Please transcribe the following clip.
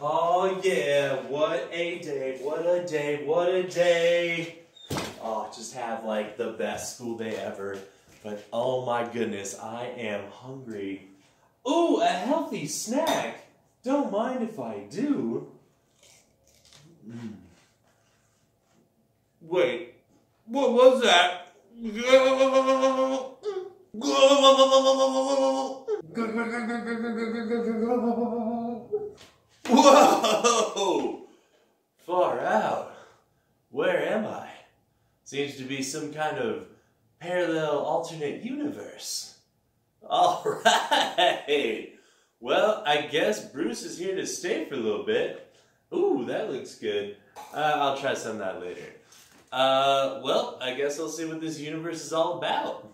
Oh yeah, what a day, what a day, what a day. Oh, just have like the best school day ever. But oh my goodness, I am hungry. Ooh, a healthy snack. Don't mind if I do. Mm. Wait, what was that? Whoa! Far out. Where am I? Seems to be some kind of parallel alternate universe. Alright! Well, I guess Bruce is here to stay for a little bit. Ooh, that looks good. Uh, I'll try some of that later. Uh, well, I guess I'll see what this universe is all about.